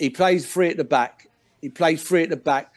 He plays three at the back. He plays three at the back.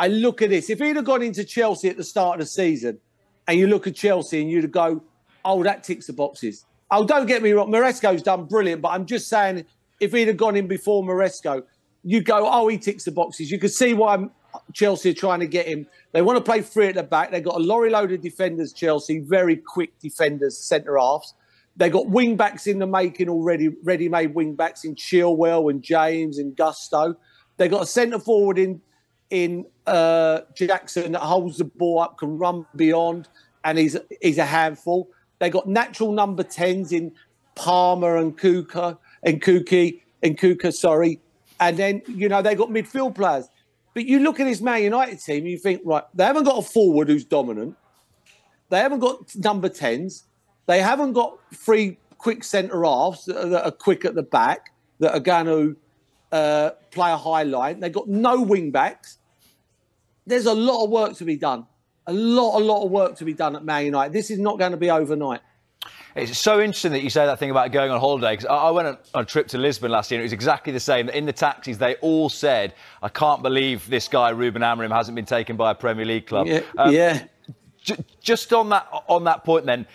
I look at this. If he'd have gone into Chelsea at the start of the season, and you look at Chelsea and you'd go, oh, that ticks the boxes. Oh, don't get me wrong. Maresca's done brilliant, but I'm just saying, if he'd have gone in before Maresco, you'd go, oh, he ticks the boxes. You can see why Chelsea are trying to get him. They want to play three at the back. They've got a lorry load of defenders, Chelsea, very quick defenders, centre halves. They've got wing backs in the making already, ready made wing backs in Chilwell and James and Gusto. They've got a centre forward in in uh, Jackson that holds the ball up, can run beyond, and he's he's a handful. They got natural number tens in Palmer and Kuka and Kuki and Kuka, sorry, and then you know they got midfield players. But you look at this Man United team, you think right, they haven't got a forward who's dominant. They haven't got number tens. They haven't got three quick centre halves that are, quick at the back that are going to uh, play a high line. They've got no wing backs. There's a lot of work to be done. A lot, a lot of work to be done at Man United. This is not going to be overnight. It's so interesting that you say that thing about going on holiday because I went on a trip to Lisbon last year and it was exactly the same. In the taxis, they all said, I can't believe this guy, Ruben Amorim, hasn't been taken by a Premier League club. Yeah. Um, yeah. J- just on that, on that point, then,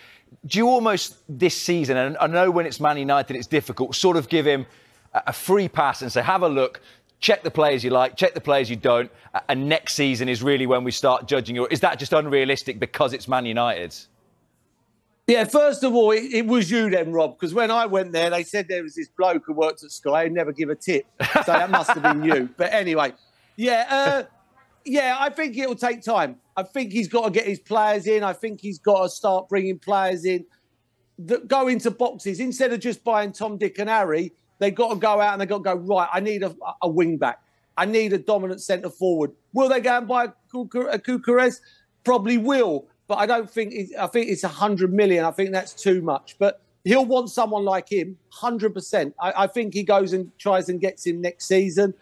do you almost this season, and I know when it's Man United, it's difficult, sort of give him a free pass and say, have a look, check the players you like, check the players you don't, and next season is really when we start judging you? Is that just unrealistic because it's Man United? Yeah, first of all, it, it was you then, Rob, because when I went there, they said there was this bloke who worked at Sky and never give a tip. So that must have been you. But anyway, yeah, uh, yeah, I think it'll take time. I think he's got to get his players in. I think he's got to start bringing players in that go into boxes instead of just buying Tom, Dick, and Harry. They've got to go out and they've got to go, right, I need a, a wing back. I need a dominant centre forward. Will they go and buy a Gyökeres? Uh, Probably will, but I don't think, I think it's a 100 million. I think that's too much. But he'll want someone like him, 100%. I, I think he goes and tries and gets him next season.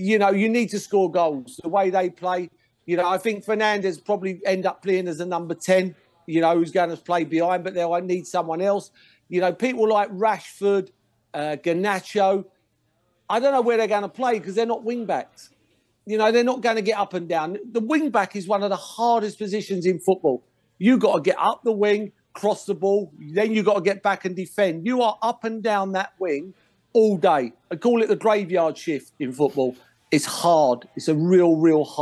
You know, you need to score goals. The way they play, you know, I think Fernandes probably end up playing as a number 10, you know, who's going to play behind, but they'll need someone else. You know, people like Rashford, uh, Garnacho. I don't know where they're going to play because they're not wing backs. You know, they're not going to get up and down. The wing back is one of the hardest positions in football. You got to get up the wing, cross the ball, then you got to get back and defend. You are up and down that wing all day. I call it the graveyard shift in football. It's hard. It's a real, real hard.